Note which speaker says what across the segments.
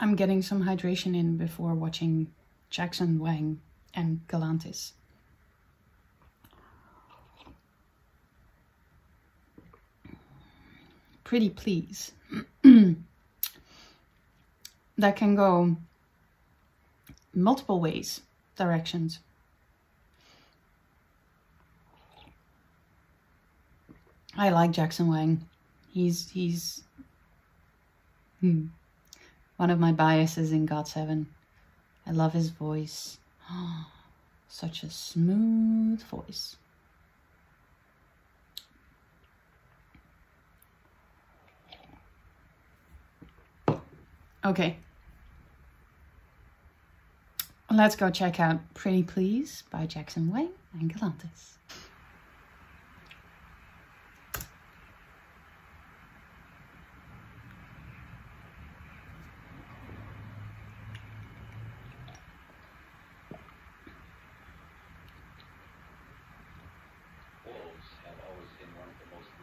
Speaker 1: I'm getting some hydration in before watching Jackson Wang and Galantis. Pretty please. that can go multiple ways, directions. I like Jackson Wang. He's he's hmm, one of my biases in GOT7. I love his voice. such a smooth voice. Okay. Let's go check out Pretty Please by Jackson Wang and Galantis.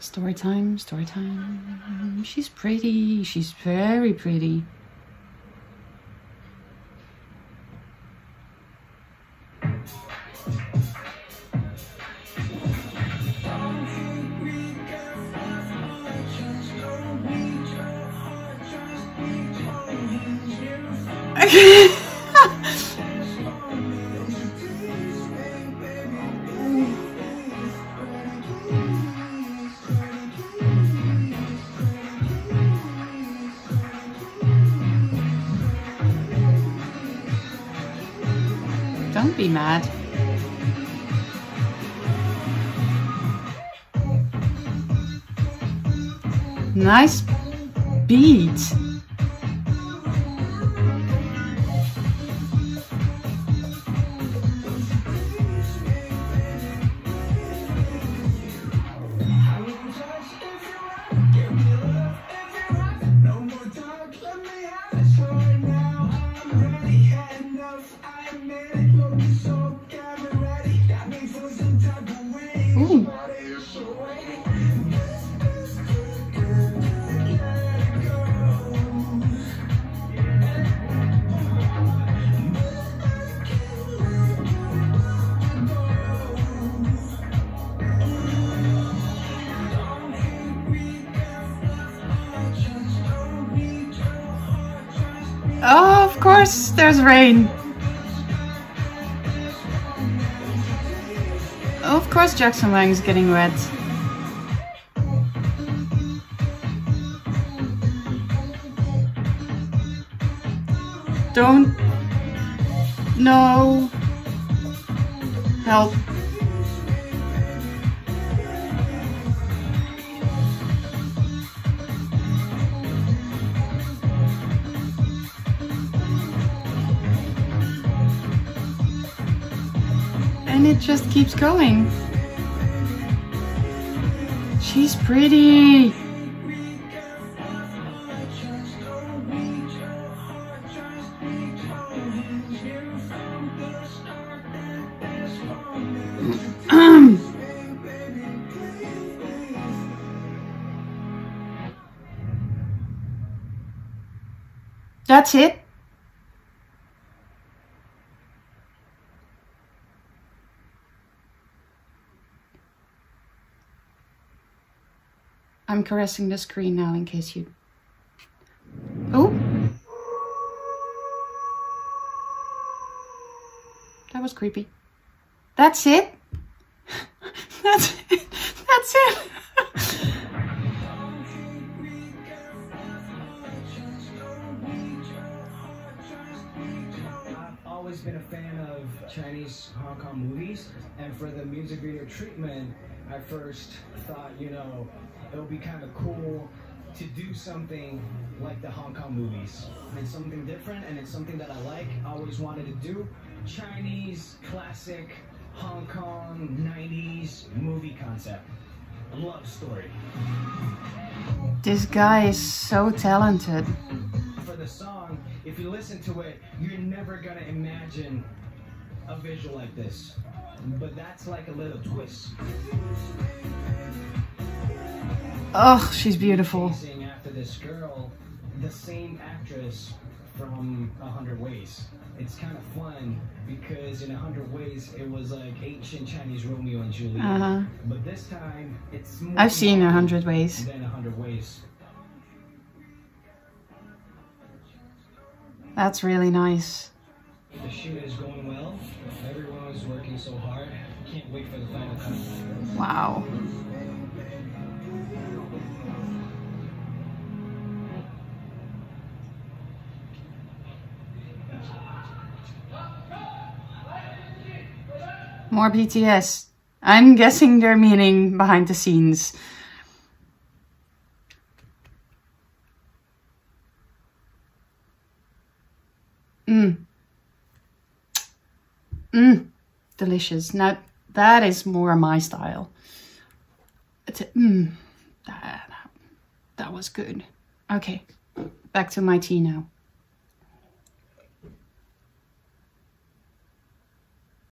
Speaker 1: Story time, story time. She's pretty. She's very pretty. Don't be mad. Nice beat. Oh, of course, there's rain. Of course, Jackson Wang is getting wet. Don't. No. Help. It just keeps going. She's pretty. That's it. I'm caressing the screen now in case you... Oh! That was creepy. That's it? That's it. That's it.
Speaker 2: Always been a fan of Chinese Hong Kong movies, and for the music video treatment, I first thought, you know, it would be kind of cool to do something like the Hong Kong movies. It's something different, and it's something that I like. I always wanted to do Chinese classic Hong Kong 90s movie concept. Love story.
Speaker 1: This guy is so talented.
Speaker 2: For the song, if you listen to it, you're never gonna imagine a visual like this. But that's like a little twist.
Speaker 1: Oh, she's beautiful.
Speaker 2: After this girl, the same actress from A Hundred Ways. It's kind of fun because in A Hundred Ways it was like ancient Chinese Romeo and Juliet,
Speaker 1: Uh-huh.
Speaker 2: but this time it's more
Speaker 1: I've seen a hundred ways.
Speaker 2: than A Hundred Ways.
Speaker 1: That's really nice.
Speaker 2: The shoot is going
Speaker 1: Wow. More BTS. I'm guessing their meaning behind the scenes. Mmm. Mmm. Delicious. Now, that is more my style. Mm, that, that was good. Okay, back to my tea now.